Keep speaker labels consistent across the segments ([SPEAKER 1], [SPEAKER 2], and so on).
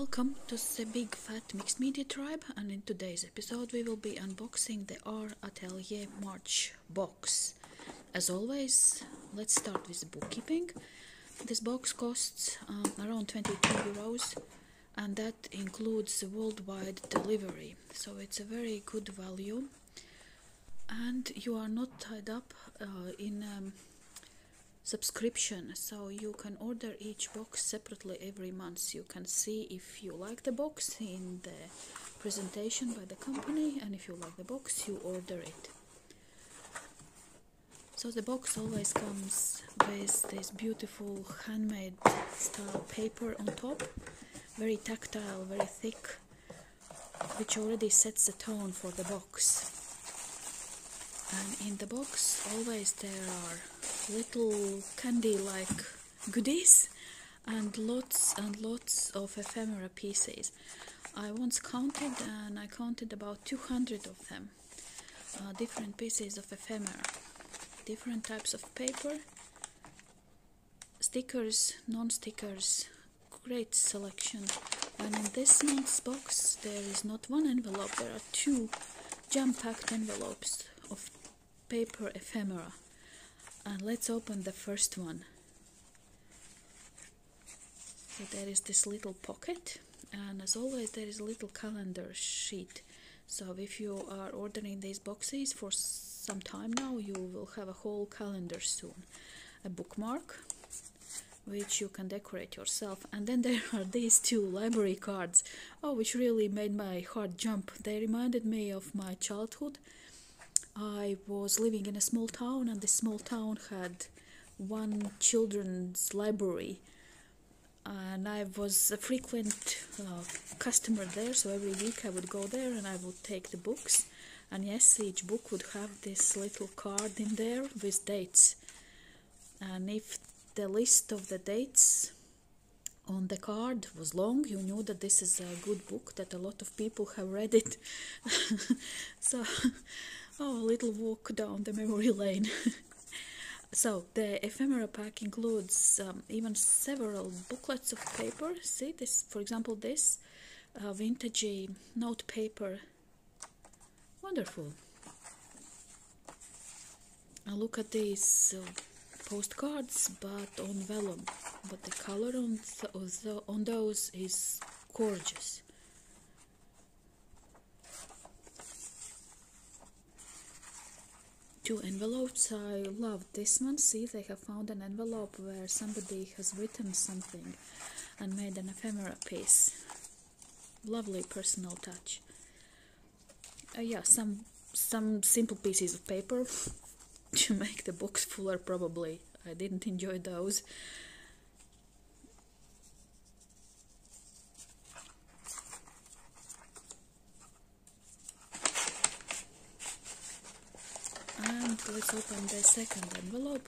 [SPEAKER 1] Welcome to the Big Fat Mixed Media Tribe, and in today's episode, we will be unboxing the R Atelier March box. As always, let's start with the bookkeeping. This box costs um, around 22 euros, and that includes worldwide delivery, so it's a very good value. And you are not tied up uh, in um, subscription so you can order each box separately every month. You can see if you like the box in the presentation by the company and if you like the box you order it. So the box always comes with this beautiful handmade style paper on top very tactile very thick which already sets the tone for the box. And in the box always there are little candy like goodies and lots and lots of ephemera pieces. I once counted and I counted about 200 of them. Uh, different pieces of ephemera, different types of paper, stickers, non-stickers, great selection. And in this month's box there is not one envelope, there are two jam-packed envelopes of paper ephemera and let's open the first one. So there is this little pocket and as always there is a little calendar sheet. So if you are ordering these boxes for some time now you will have a whole calendar soon. A bookmark which you can decorate yourself. And then there are these two library cards oh which really made my heart jump. They reminded me of my childhood I was living in a small town, and this small town had one children's library, and I was a frequent uh, customer there. So every week I would go there and I would take the books, and yes, each book would have this little card in there with dates, and if the list of the dates on the card was long you knew that this is a good book that a lot of people have read it. So Oh, a little walk down the memory lane. so the ephemera pack includes um, even several booklets of paper. See this, for example, this uh, vintagey note paper. Wonderful. Now look at these uh, postcards, but on vellum. But the color on th on those is gorgeous. Two envelopes. I love this one. See, they have found an envelope where somebody has written something and made an ephemera piece. Lovely personal touch. Uh, yeah, some some simple pieces of paper to make the box fuller. Probably I didn't enjoy those. Let's open the second envelope.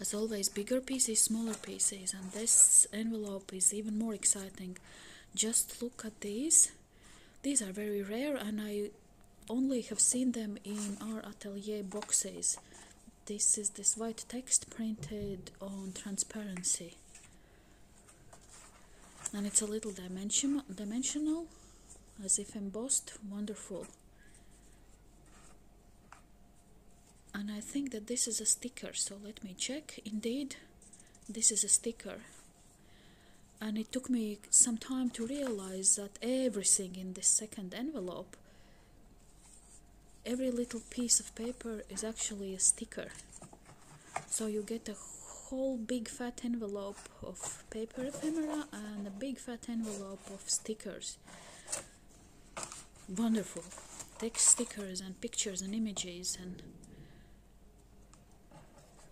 [SPEAKER 1] As always, bigger pieces, smaller pieces, and this envelope is even more exciting. Just look at these. These are very rare, and I only have seen them in R Atelier boxes. This is this white text printed on transparency. And it's a little dimension dimensional, as if embossed. Wonderful. And I think that this is a sticker so let me check. Indeed this is a sticker. And it took me some time to realize that everything in this second envelope every little piece of paper is actually a sticker. So you get a whole big fat envelope of paper ephemera and a big fat envelope of stickers. Wonderful. Text stickers and pictures and images and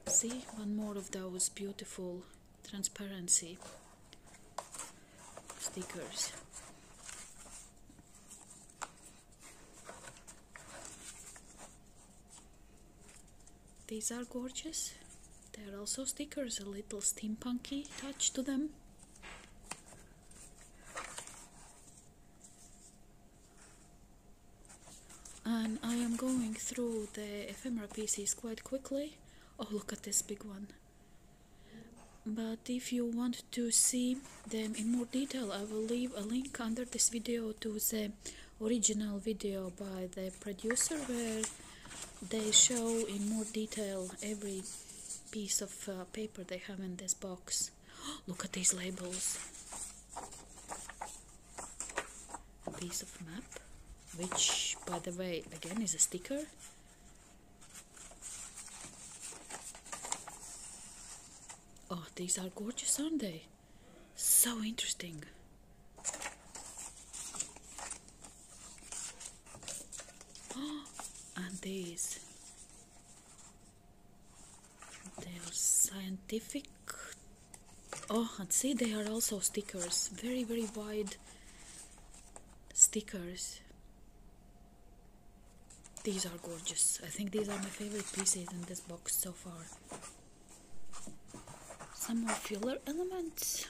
[SPEAKER 1] See, one more of those beautiful transparency stickers. These are gorgeous. They're also stickers, a little steampunky touch to them. And I am going through the ephemera pieces quite quickly Oh, look at this big one. but if you want to see them in more detail I will leave a link under this video to the original video by the producer where they show in more detail every piece of uh, paper they have in this box. Look at these labels. A piece of map which by the way again is a sticker oh these are gorgeous aren't they? So interesting. And these. They are scientific. Oh and see they are also stickers. Very very wide stickers. These are gorgeous. I think these are my favorite pieces in this box so far some more filler elements.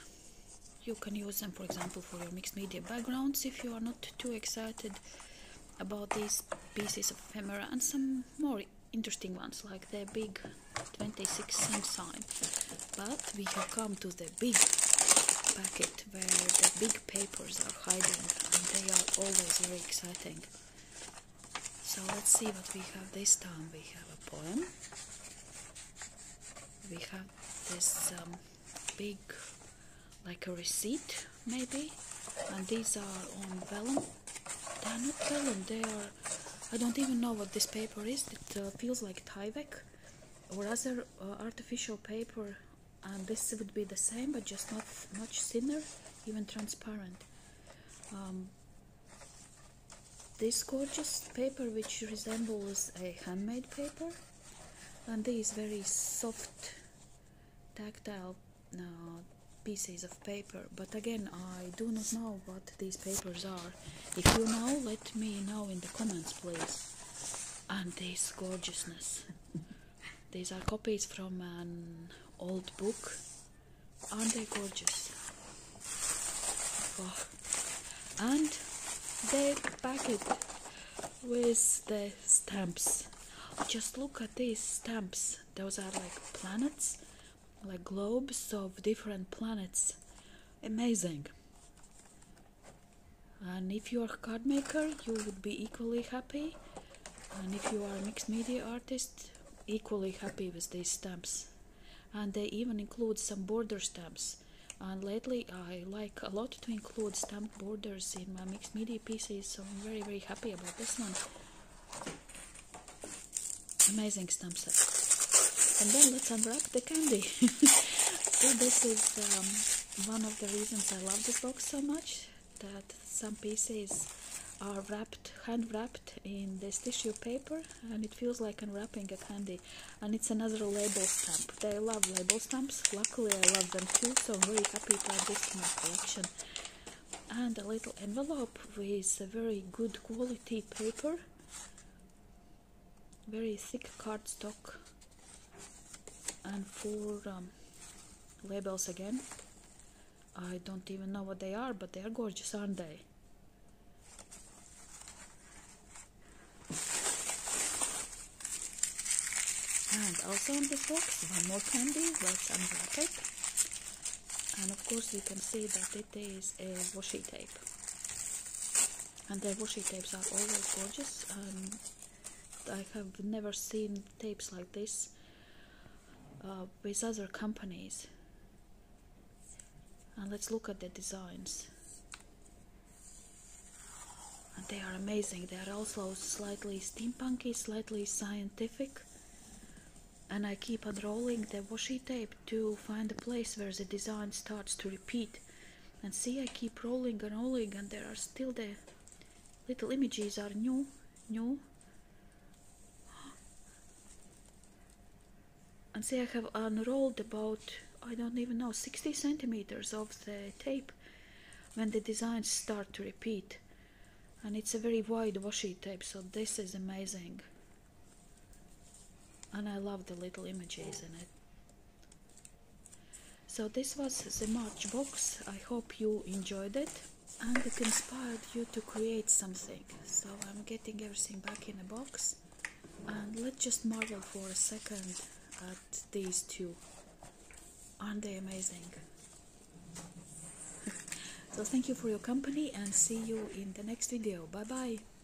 [SPEAKER 1] You can use them for example for your mixed media backgrounds if you are not too excited about these pieces of ephemera and some more interesting ones like the big 26 cent sign. But we have come to the big packet where the big papers are hiding and they are always very exciting. So let's see what we have. This time we have a poem. We have this um, big like a receipt maybe? And these are on vellum. They are not vellum they are I don't even know what this paper is. It uh, feels like Tyvek. Or other uh, artificial paper. And this would be the same but just not much thinner even transparent. Um, this gorgeous paper which resembles a handmade paper. And these very soft tactile uh, pieces of paper. But again I do not know what these papers are. If you know let me know in the comments please. And this gorgeousness. These are copies from an old book. Aren't they gorgeous. And they pack it with the stamps. Just look at these stamps. Those are like planets like globes of different planets. Amazing. And if you are a card maker you would be equally happy. And if you are a mixed media artist equally happy with these stamps. And they even include some border stamps. And lately I like a lot to include stamped borders in my mixed media pieces so I'm very very happy about this one. Amazing stamp set and then let's unwrap the candy. So this is um, one of the reasons I love this box so much that some pieces are wrapped hand wrapped in this tissue paper and it feels like unwrapping a candy. And it's another label stamp. They love label stamps. Luckily I love them too so I'm very happy to add this to my collection. And a little envelope with a very good quality paper. Very thick cardstock and four um, labels again. I don't even know what they are but they are gorgeous aren't they? And also in this box one more candy let's unwrap it and of course you can see that it is a washi tape. And the washi tapes are always gorgeous um, I have never seen tapes like this uh, with other companies. And let's look at the designs. And they are amazing. They are also slightly steampunky slightly scientific. And I keep unrolling the washi tape to find a place where the design starts to repeat. And see I keep rolling and rolling and there are still the little images are new new and see I have unrolled about I don't even know 60 centimeters of the tape when the designs start to repeat. And it's a very wide washi tape so this is amazing. And I love the little images in it. So this was the March box. I hope you enjoyed it and it inspired you to create something. So I'm getting everything back in a box. And let's just marvel for a second at these two Aren't they amazing? so thank you for your company and see you in the next video. Bye bye.